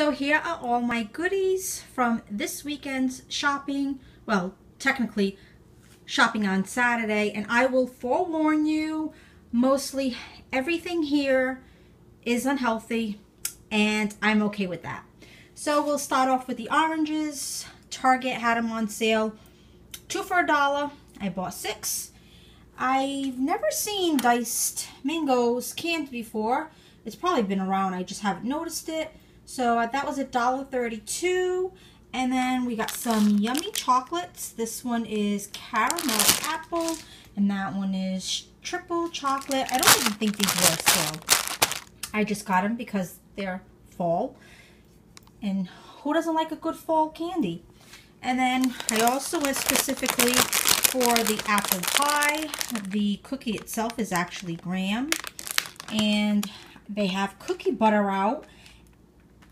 So here are all my goodies from this weekend's shopping. Well, technically shopping on Saturday. And I will forewarn you, mostly everything here is unhealthy and I'm okay with that. So we'll start off with the oranges. Target had them on sale. Two for a dollar. I bought six. I've never seen diced mangoes canned before. It's probably been around. I just haven't noticed it. So uh, that was a dollar thirty-two. And then we got some yummy chocolates. This one is caramel apple. And that one is triple chocolate. I don't even think these were sale. I just got them because they're fall. And who doesn't like a good fall candy? And then I also went specifically for the apple pie. The cookie itself is actually graham. And they have cookie butter out.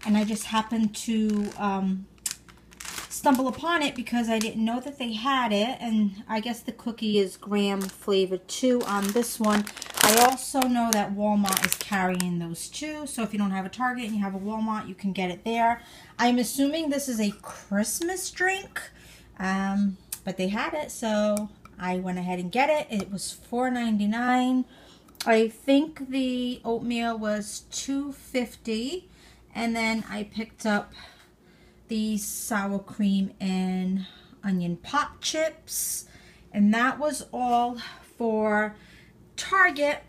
And I just happened to um, stumble upon it because I didn't know that they had it. And I guess the cookie is graham flavored too on this one. I also know that Walmart is carrying those too. So if you don't have a Target and you have a Walmart, you can get it there. I'm assuming this is a Christmas drink. Um, but they had it, so I went ahead and get it. It was $4.99. I think the oatmeal was $2.50. And then I picked up these sour cream and onion pop chips. And that was all for Target.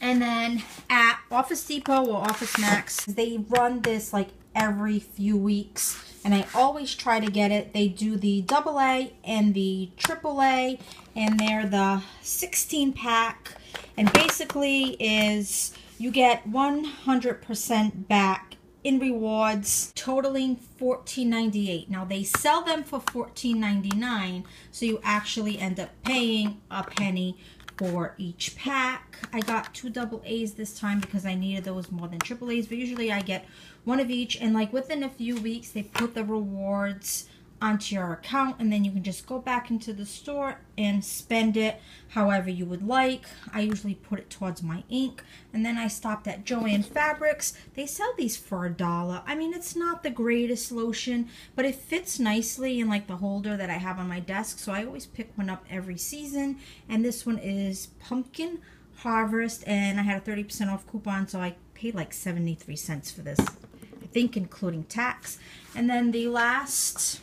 And then at Office Depot or Office Max, they run this like every few weeks. And I always try to get it. They do the double A and the triple A. And they're the 16 pack. And basically is you get 100% back in rewards totaling $14.98. Now they sell them for $14.99 so you actually end up paying a penny for each pack. I got two double A's this time because I needed those more than triple A's, but usually I get one of each and like within a few weeks they put the rewards onto your account and then you can just go back into the store and spend it however you would like. I usually put it towards my ink and then I stopped at Joann Fabrics. They sell these for a dollar. I mean it's not the greatest lotion but it fits nicely in like the holder that I have on my desk so I always pick one up every season and this one is Pumpkin Harvest and I had a 30% off coupon so I paid like 73 cents for this. I think including tax. And then the last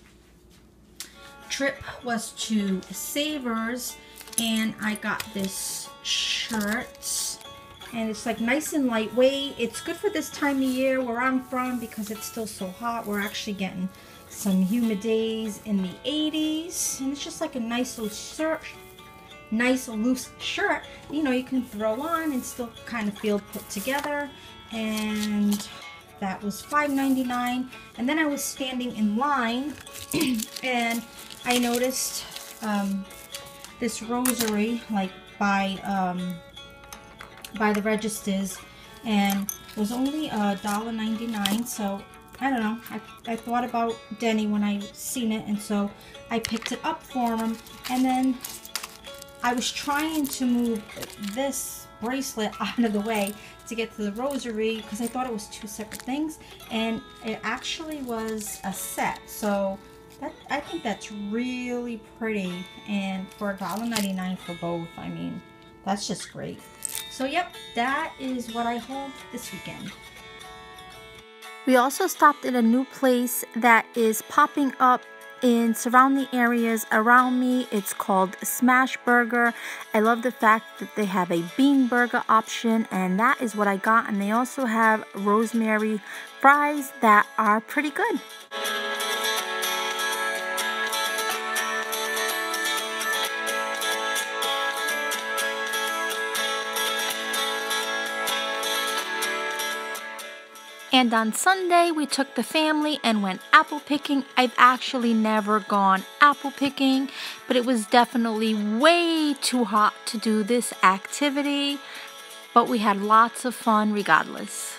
trip was to Savers and I got this shirt and it's like nice and lightweight. It's good for this time of year where I'm from because it's still so hot. We're actually getting some humid days in the 80s and it's just like a nice little shirt nice loose shirt you know you can throw on and still kind of feel put together and that was $5.99 and then I was standing in line and I noticed um, this rosary like by um, by the registers and was only a dollar ninety nine so I don't know. I, I thought about Denny when I seen it and so I picked it up for him and then I was trying to move this bracelet out of the way to get to the rosary because I thought it was two separate things and it actually was a set. So that I think that's really pretty and for $1.99 for both I mean that's just great. So yep that is what I hold this weekend. We also stopped at a new place that is popping up in surrounding areas around me. It's called Smash Burger. I love the fact that they have a bean burger option, and that is what I got. And they also have rosemary fries that are pretty good. And on Sunday, we took the family and went apple picking. I've actually never gone apple picking, but it was definitely way too hot to do this activity. But we had lots of fun regardless.